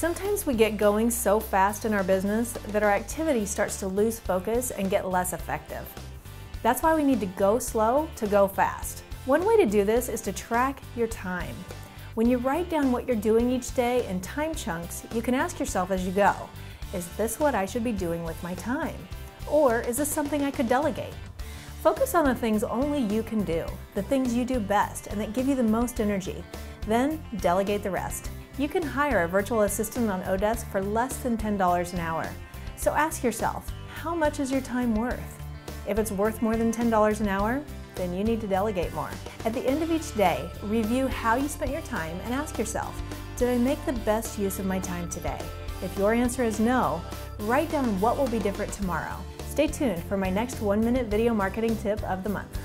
Sometimes we get going so fast in our business that our activity starts to lose focus and get less effective. That's why we need to go slow to go fast. One way to do this is to track your time. When you write down what you're doing each day in time chunks, you can ask yourself as you go, is this what I should be doing with my time? Or is this something I could delegate? Focus on the things only you can do, the things you do best and that give you the most energy. Then delegate the rest. You can hire a virtual assistant on oDesk for less than $10 an hour. So ask yourself, how much is your time worth? If it's worth more than $10 an hour, then you need to delegate more. At the end of each day, review how you spent your time and ask yourself, did I make the best use of my time today? If your answer is no, write down what will be different tomorrow. Stay tuned for my next one minute video marketing tip of the month.